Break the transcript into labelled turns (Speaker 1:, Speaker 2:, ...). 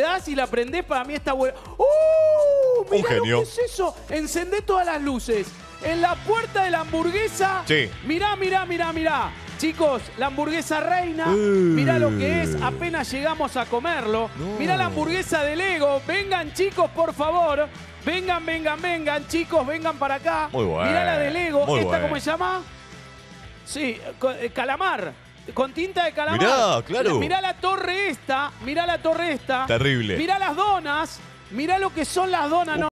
Speaker 1: das y la prendés, para mí está bueno. ¡Uh! Mirá
Speaker 2: Un genio.
Speaker 1: lo que es eso. Encendé todas las luces. En la puerta de la hamburguesa.
Speaker 2: Sí.
Speaker 1: Mirá, mirá, mirá, mirá. Chicos, la hamburguesa reina,
Speaker 2: Uh.
Speaker 1: mirá lo que es, apenas llegamos a comerlo.
Speaker 2: No.
Speaker 1: Mirá la hamburguesa de Lego. Vengan, chicos, por favor. Vengan, vengan, vengan, chicos, vengan para acá.
Speaker 2: Muy bueno,
Speaker 1: Mirá la de Lego.
Speaker 2: muy
Speaker 1: ¿Esta
Speaker 2: bueno.
Speaker 1: cómo se llama? Sí, con- eh, calamar. Con tinta de calamar.
Speaker 2: Mirá, claro.
Speaker 1: Mirá la torre esta. Mirá la torre esta.
Speaker 2: Terrible.
Speaker 1: Mirá las donas. Mirá lo que son las donas. No,